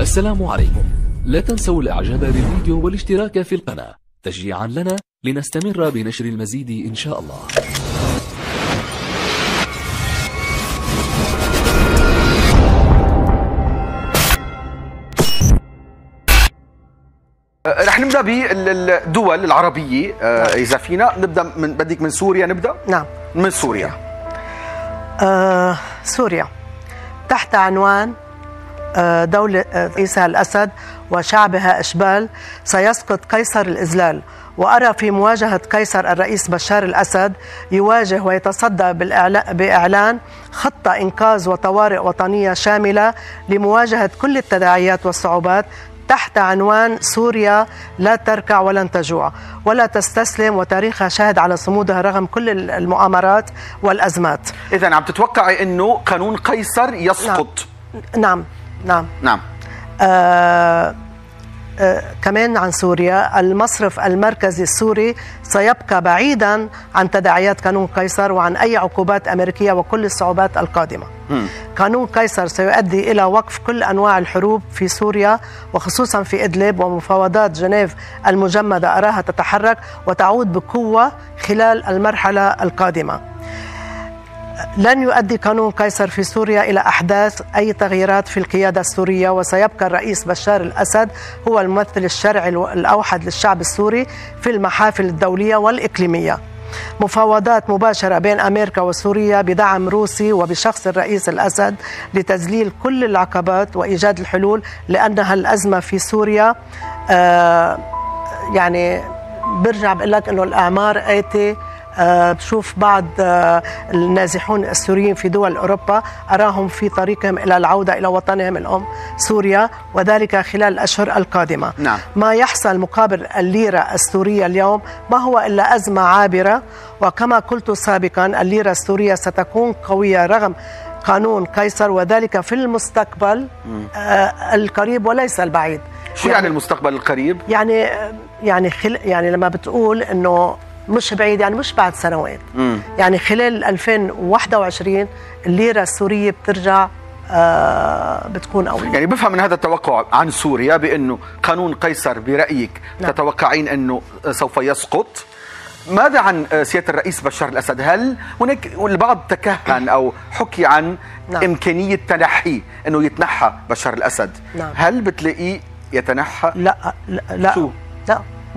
السلام عليكم. لا تنسوا الإعجاب بالفيديو والاشتراك في القناة. تشجيعا لنا لنستمر بنشر المزيد إن شاء الله. آه، رح نبدأ بالدول العربية. آه، إذا فينا نبدأ من بدك من سوريا نبدأ؟ نعم. من سوريا. آه سوريا. تحت عنوان دولة آه، عيسى الأسد وشعبها إشبال سيسقط قيصر الإذلال وأرى في مواجهة قيصر الرئيس بشار الأسد يواجه ويتصدى بإعلان خطة إنقاذ وطوارئ وطنية شاملة لمواجهة كل التداعيات والصعوبات تحت عنوان سوريا لا تركع ولن تجوع ولا تستسلم. وتاريخها شاهد على صمودها رغم كل المؤامرات والأزمات. اذا عم تتوقعي إنه قانون قيصر يسقط؟ نعم. نعم. نعم آه آه كمان عن سوريا المصرف المركزي السوري سيبقى بعيدا عن تداعيات قانون قيصر وعن أي عقوبات أمريكية وكل الصعوبات القادمة. قانون قيصر سيؤدي إلى وقف كل أنواع الحروب في سوريا وخصوصا في إدلب ومفاوضات جنيف المجمدة أراها تتحرك وتعود بقوة خلال المرحلة القادمة. لن يؤدي قانون قيصر في سوريا إلى أحداث أي تغييرات في القيادة السورية وسيبقى الرئيس بشار الأسد هو الممثل الشرعي الأوحد للشعب السوري في المحافل الدولية والإقليمية. مفاوضات مباشرة بين أمريكا وسوريا بدعم روسي وبشخص الرئيس الأسد لتذليل كل العقبات وإيجاد الحلول لأنها الأزمة في سوريا آه يعني برجع بقول لك إنه الأعمار اتي بشوف بعض آه، النازحون السوريين في دول أوروبا أراهم في طريقهم إلى العودة إلى وطنهم الأم سوريا وذلك خلال الأشهر القادمة. نعم. ما يحصل مقابل الليرة السورية اليوم ما هو إلا أزمة عابرة وكما قلت سابقا الليرة السورية ستكون قوية رغم قانون قيصر وذلك في المستقبل آه القريب وليس البعيد. شو يعني المستقبل القريب يعني يعني خل يعني لما بتقول إنه مش بعيد يعني مش بعد سنوات مم. يعني خلال 2021 الليرة السورية بترجع آه بتكون قوية يعني بفهم من هذا التوقع عن سوريا بأنه قانون قيصر برأيك نعم. تتوقعين أنه سوف يسقط ماذا عن سيادة الرئيس بشار الأسد؟ هل هناك البعض تكهن أو حكي عن نعم. إمكانية تنحي أنه يتنحى بشار الأسد؟ نعم. هل بتلاقيه يتنحى؟ لا لا لا شو؟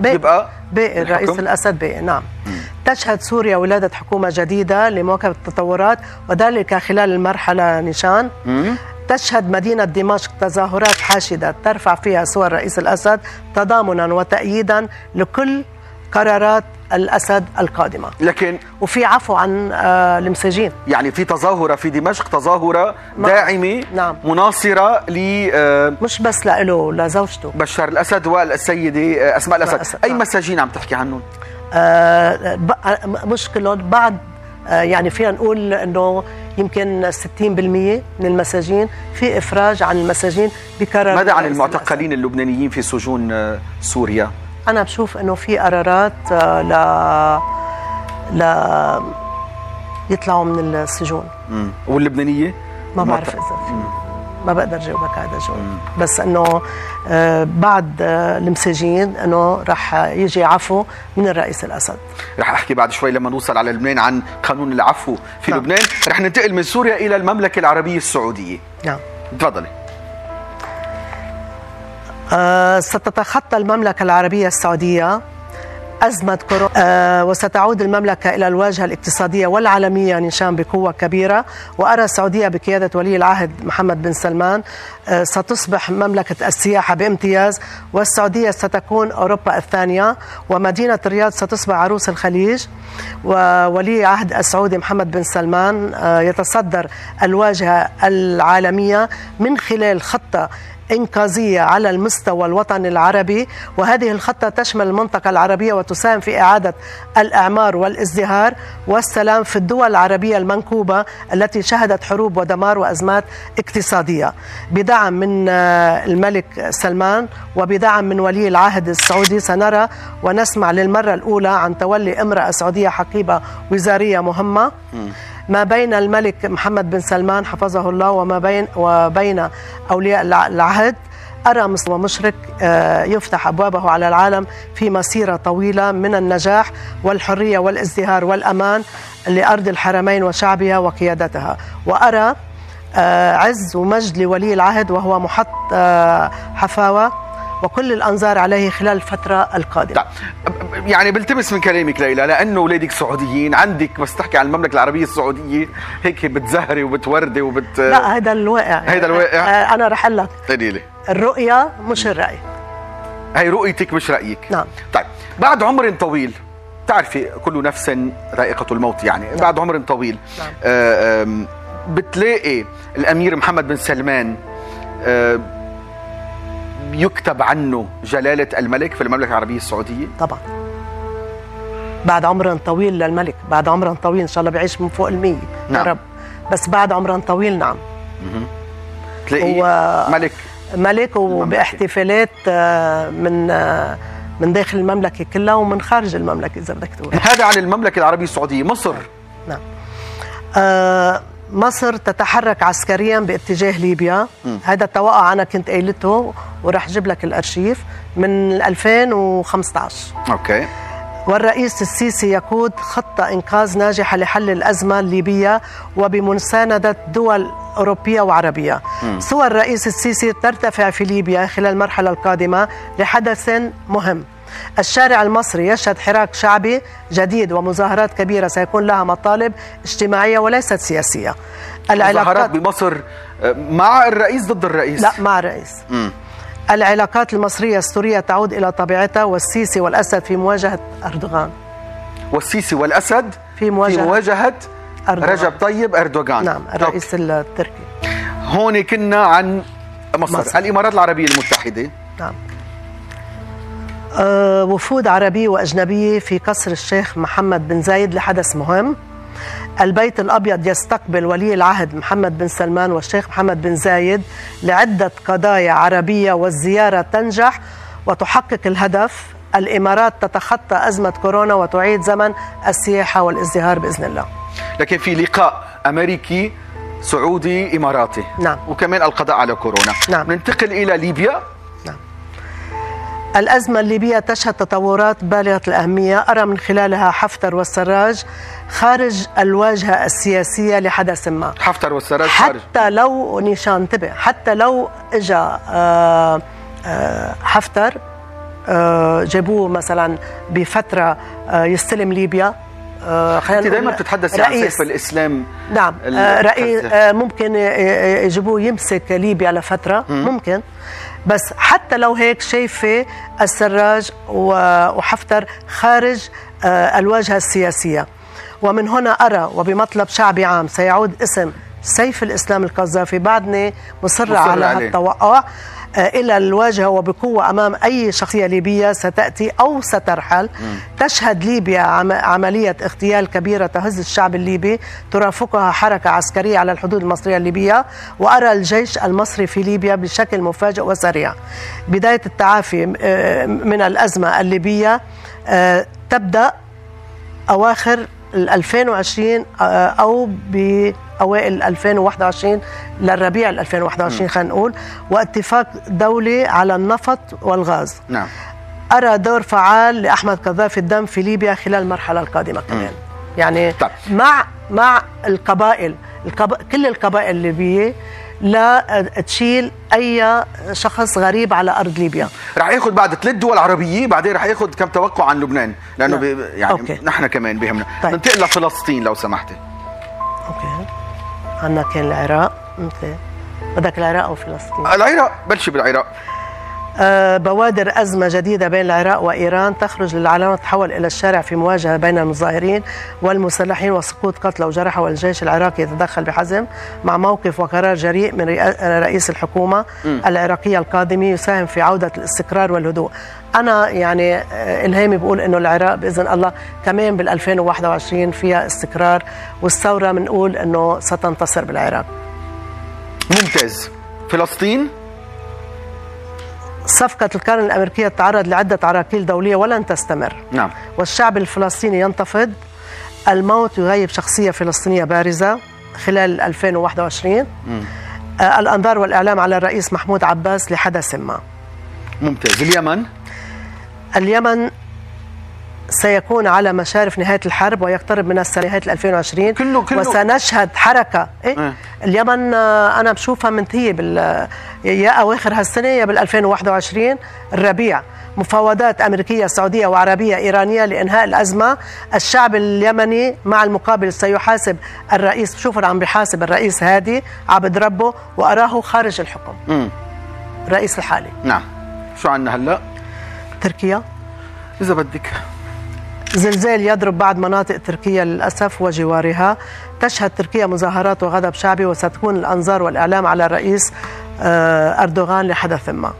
لا يبقى باقي الرئيس؟ الأسد باقي نعم تشهد سوريا ولاده حكومة جديدة لمواكبة التطورات وذلك خلال المرحلة نشان مم. تشهد مدينة دمشق تظاهرات حاشدة ترفع فيها صور الرئيس الأسد تضامنا وتأييدا لكل قرارات الأسد القادمة لكن وفي عفو عن آه، المساجين يعني في تظاهرة في دمشق تظاهرة نعم. داعمة نعم. مناصرة لبشار مش بس لإله لزوجته الأسد والسيدة أسماء الأسد الأسد، أي نعم. مساجين عم تحكي عنهم آه، آه، مش كلهم آه، يعني فينا نقول إنه يمكن 60% من المساجين في إفراج عن المساجين بقرار ماذا عن المعتقلين اللبنانيين في سجون آه، سوريا أنا بشوف إنه في قرارات آه، ل ل يطلعوا من السجون. مم. واللبنانية؟ ما بعرف إذا في. ما بقدر جاوبك هذا الجواب. بس إنه آه، بعد آه، المساجين إنه رح يجي عفو من الرئيس الأسد. رح أحكي بعد شوي لما نوصل على لبنان عن قانون العفو في نعم. لبنان. رح ننتقل من سوريا إلى المملكة العربية السعودية. نعم. تفضلي. ستتخطى المملكة العربية السعودية أزمة كورونا آه، وستعود المملكة إلى الواجهة الاقتصادية والعالمية نشان بقوة كبيرة. وأرى السعودية بقيادة ولي العهد محمد بن سلمان آه، ستصبح مملكة السياحة بامتياز. والسعودية ستكون أوروبا الثانية. ومدينة الرياض ستصبح عروس الخليج. وولي عهد السعودي محمد بن سلمان آه، يتصدر الواجهة العالمية من خلال خطة إنقاذية على المستوى الوطني العربي وهذه الخطة تشمل المنطقة العربية وتساهم في إعادة الإعمار والازدهار والسلام في الدول العربية المنكوبة التي شهدت حروب ودمار وأزمات اقتصادية. بدعم من آه، الملك سلمان وبدعم من ولي العهد السعودي سنرى ونسمع للمرة الأولى عن تولي امرأة سعودية حقيبة وزارية مهمة. ما بين الملك محمد بن سلمان حفظه الله وما بين وبين أولياء الع- العهد أرى مصر مشرك آه، يفتح أبوابه على العالم في مسيرة طويلة من النجاح والحرية والازدهار والأمان لأرض الحرمين وشعبها وقيادتها. وأرى آه، عز ومجد لولي العهد وهو محط آه، حفاوة وكل الأنظار عليه خلال الفترة القادمة طيب يعني بلتمس من كلامك ليلى لأنه اولادك سعوديين عندك بس تحكي عن المملكة العربية السعودية هيك بتزهري وبتوردي وبت لا هذا الواقع هيدا الواقع؟ آه، أنا رح لك قولي لي الرؤية مش الرأي هي رؤيتك مش رأيك نعم. طيب بعد عمر طويل تعرفي كل نفس ذائقة الموت يعني نعم. بعد عمر طويل نعم. آه بتلاقي الأمير محمد بن سلمان آه يكتب عنه جلالة الملك في المملكة العربية السعودية؟ طبعا. بعد عمر طويل للملك بعد عمر طويل إن شاء الله بعيش من فوق المية. نعم. يا رب. بس بعد عمر طويل نعم. تلاقي هو- ملك. ملك وباحتفالات آه، من آه، من داخل المملكة كلها ومن خارج المملكة إذا بدك تقول. هذا عن المملكة العربية السعودية مصر. نعم. آه، مصر تتحرك عسكريا باتجاه ليبيا. هذا التوقع أنا كنت قايلته ورح أجيب لك الأرشيف من 2015 أوكي. والرئيس السيسي يقود خطة إنقاذ ناجحة لحل الأزمة الليبية وبمساندة دول أوروبية وعربية. صور الرئيس السيسي ترتفع في ليبيا خلال المرحلة القادمة لحدث مهم. الشارع المصري يشهد حراك شعبي جديد ومظاهرات كبيرة سيكون لها مطالب اجتماعية وليست سياسية. مظاهرات بمصر آه، مع الرئيس ضد الرئيس. لا مع الرئيس. العلاقات المصرية السورية تعود إلى طبيعتها والسيسي والأسد في مواجهة أردوغان. والسيسي والأسد في مواجهة في مواجهة أردوغان. رجب طيب أردوغان. نعم الرئيس التركي. هون كنا عن مصر, مصر. الإمارات العربية المتحدة. نعم. وفود عربية وأجنبية في قصر الشيخ محمد بن زايد لحدث مهم. البيت الأبيض يستقبل ولي العهد محمد بن سلمان والشيخ محمد بن زايد لعدة قضايا عربية والزيارة تنجح وتحقق الهدف. الإمارات تتخطى أزمة كورونا وتعيد زمن السياحة والازدهار بإذن الله. لكن في لقاء أمريكي سعودي إماراتي. نعم. وكمان القضاء على كورونا. نعم. ننتقل إلى ليبيا. الأزمة الليبية تشهد تطورات بالغة الأهمية أرى من خلالها حفتر والسراج خارج الواجهة السياسية لحدث ما. حفتر والسراج خارج. حتى لو نيشان انتبه حتى لو اجى آه، آه، حفتر آه، جابوه مثلا بفترة يستلم ليبيا دائما نقول بتتحدثي عن رئيس. سيف الإسلام. نعم رئيس ممكن يجيبوه يمسك ليبيا لفترة. ممكن. بس حتى لو هيك شايفة السراج وحفتر خارج آه، الواجهة السياسية ومن هنا أرى وبمطلب شعبي عام سيعود اسم سيف الإسلام القذافي بعدني مصرة مصرة على عليه. آه، إلى الواجهة وبقوة أمام أي شخصية ليبية ستأتي أو سترحل. تشهد ليبيا عم- عملية اغتيال كبيرة تهز الشعب الليبي. ترافقها حركة عسكرية على الحدود المصرية الليبية. وأرى الجيش المصري في ليبيا بشكل مفاجئ وسريع. بداية التعافي آه، من الأزمة الليبية آه، تبدأ أواخر ال 2020 آه، أو باوائل 2021 للربيع ال 2021 خلينا نقول واتفاق دولي على النفط والغاز. نعم. أرى دور فعال لأحمد قذافي الدم في ليبيا خلال المرحلة القادمة كمان. يعني طيب. مع مع القبائل القب... كل القبائل الليبية لا تشيل أي شخص غريب على أرض ليبيا. رح ياخذ بعد ثلاث دول عربية بعدين رح ياخذ كم توقع عن لبنان لأنه نعم. يعني okay. نحن كمان بيهمنا طيب. ننتقل لفلسطين لو سمحتي. okay. عندنا كان العراق okay. بدك العراق أو فلسطين؟ العراق بلشي بالعراق. بوادر أزمة جديدة بين العراق وإيران تخرج للعلن وتتحول إلى الشارع في مواجهة بين المظاهرين والمسلحين وسقوط قتلى وجرحى والجيش العراقي يتدخل بحزم مع موقف وقرار جريء من رئيس الحكومة العراقية القادم يساهم في عودة الاستقرار والهدوء. أنا يعني آه، إلهامي بقول إنه العراق بإذن الله كمان بال 2021 فيها استقرار والثورة بنقول إنه ستنتصر بالعراق. ممتاز. فلسطين؟ صفقة القرن الأمريكية تتعرض لعدة عراقيل دولية ولن تستمر. نعم. والشعب الفلسطيني ينتفض. الموت يغيب شخصية فلسطينية بارزة خلال 2021 آه، الأنظار والإعلام على الرئيس محمود عباس لحدث ما. ممتاز. اليمن؟ اليمن سيكون على مشارف نهاية الحرب ويقترب من السنة نهاية 2020 كله- كله- وسنشهد حركة. إيه؟ إيه. اليمن آه، أنا بشوفها منتهية بال يا أواخر هالسنة يا بال 2021 الربيع مفاوضات أمريكية سعودية وعربية إيرانية لإنهاء الأزمة. الشعب اليمني مع المقابل سيحاسب الرئيس شوفوا عم بيحاسب الرئيس هادي عبد ربه وأراه خارج الحكم. مم. الرئيس الحالي. نعم. شو عنا هلا؟ تركيا. إذا بدك. زلزال يضرب بعض مناطق تركيا للأسف وجوارها. تشهد تركيا مظاهرات وغضب شعبي وستكون الأنظار والإعلام على الرئيس آه، أردوغان لحدث ما.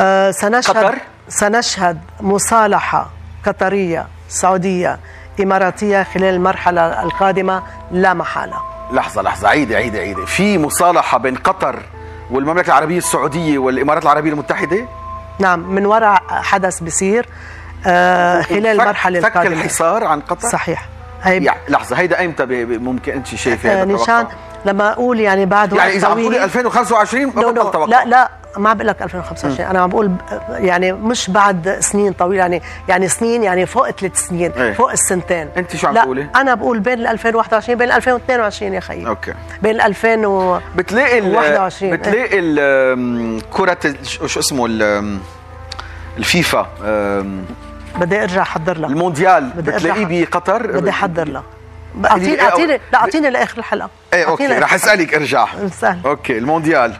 آه، سنشهد قطر؟ سنشهد مصالحة قطرية سعودية إماراتية خلال المرحلة القادمة لا محالة. لحظة لحظة عيدي عيدي عيدي. في مصالحة بين قطر والمملكة العربية السعودية والإمارات العربية المتحدة؟ نعم من وراء حدث بصير آه، خلال فك- المرحلة فك الحصار عن قطر؟ صحيح. هي يعني لحظة هيدا ايمتى ممكن أنت شايفة آه، نشان؟ لما أقول يعني بعد يعني إذا عم تقولي طويل 2025 no بطل توقع لا لا. ما بقول لك 2025 أنا عم بقول يعني مش بعد سنين طويلة يعني يعني سنين يعني فوق ثلاث سنين إيه. فوق السنتين. أنت شو عم لا تقولي؟ أنا بقول بين ال 2021 بين ال 2022 يا خيي. okay. بين ال 2000 و بتلاقي ال 21 بتلاقي ال- آم، كرة ال- شو اسمه ال- الفيفا بدي أرجع أحضر لك المونديال. بتلاقيه بقطر؟ بدي أحضر لك إيه، اعطيني اعطيني لا أعطيني لآخر الحلقة إيه okay رح أسألك أرجع. سهل. okay المونديال.